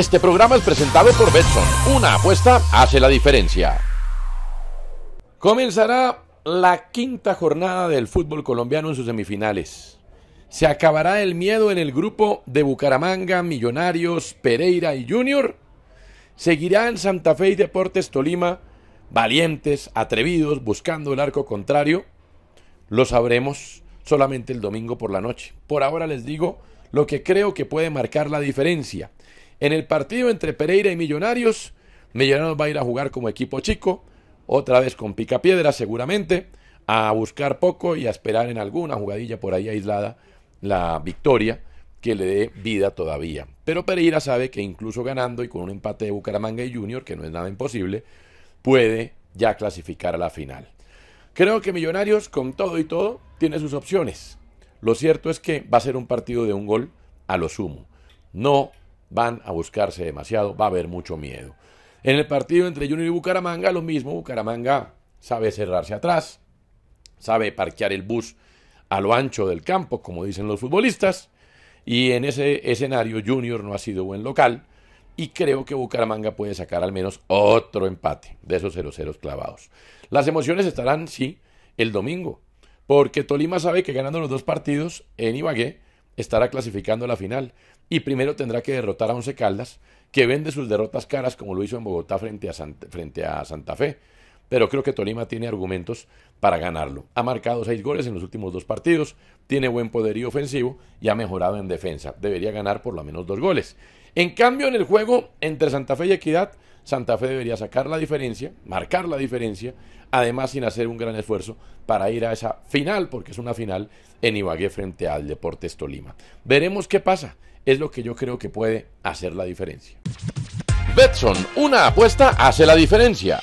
Este programa es presentado por Betson. Una apuesta hace la diferencia. Comenzará la quinta jornada del fútbol colombiano en sus semifinales. ¿Se acabará el miedo en el grupo de Bucaramanga, Millonarios, Pereira y Junior? ¿Seguirán Santa Fe y Deportes Tolima valientes, atrevidos, buscando el arco contrario? Lo sabremos solamente el domingo por la noche. Por ahora les digo lo que creo que puede marcar la diferencia. En el partido entre Pereira y Millonarios, Millonarios va a ir a jugar como equipo chico, otra vez con picapiedra seguramente, a buscar poco y a esperar en alguna jugadilla por ahí aislada la victoria que le dé vida todavía. Pero Pereira sabe que incluso ganando y con un empate de Bucaramanga y Junior, que no es nada imposible, puede ya clasificar a la final. Creo que Millonarios, con todo y todo, tiene sus opciones. Lo cierto es que va a ser un partido de un gol a lo sumo. No van a buscarse demasiado, va a haber mucho miedo. En el partido entre Junior y Bucaramanga, lo mismo. Bucaramanga sabe cerrarse atrás, sabe parquear el bus a lo ancho del campo, como dicen los futbolistas. Y en ese escenario, Junior no ha sido buen local. Y creo que Bucaramanga puede sacar al menos otro empate de esos 0-0 clavados. Las emociones estarán, sí, el domingo. Porque Tolima sabe que ganando los dos partidos en Ibagué estará clasificando a la final. Y primero tendrá que derrotar a Once Caldas, que vende sus derrotas caras como lo hizo en Bogotá frente a, frente a Santa Fe. Pero creo que Tolima tiene argumentos para ganarlo. Ha marcado seis goles en los últimos dos partidos, tiene buen poderío ofensivo y ha mejorado en defensa. Debería ganar por lo menos dos goles. En cambio, en el juego entre Santa Fe y Equidad, Santa Fe debería sacar la diferencia, marcar la diferencia, además sin hacer un gran esfuerzo para ir a esa final, porque es una final en Ibagué frente al Deportes Tolima. Veremos qué pasa, es lo que yo creo que puede hacer la diferencia. Betson, una apuesta hace la diferencia.